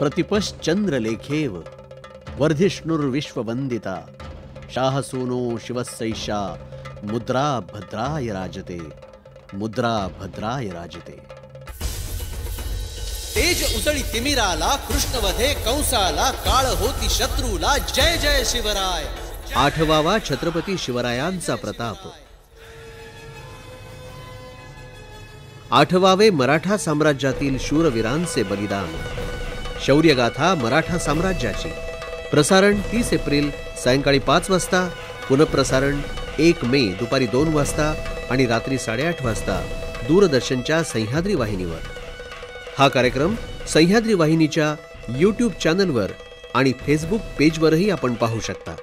प्रतिपश्चंद्रलेखेव वर्धिष्णुर्विश्ववंदिता शाहसूनो शिवसैषा मुद्रा भद्राय राजते मुद्रा भद्राय राजते। तेज उसळी तिमिराला कृष्णवधे कंसाला काळ होती शत्रूला जय जय शिवराय। आठवावा छत्रपती शिवरायांचा प्रताप। आठवावे मराठा साम्राज्यातील शूरवीरांचे बलिदान। शौर्यगाथा मराठा साम्राज्याची. प्रसारण तीस एप्रिल सायंकाळी पाच वाजता पुनःप्रसारण एक मे दुपारी दोन वाजता आणि रात्री साडेआठ वाजता दूरदर्शनच्या सह्याद्री वाहिनीवर. हा कार्यक्रम सह्याद्री वाहिनीच्या यूट्यूब चॅनलवर आणि फेसबुक पेजवरही आपण पाहू शकता.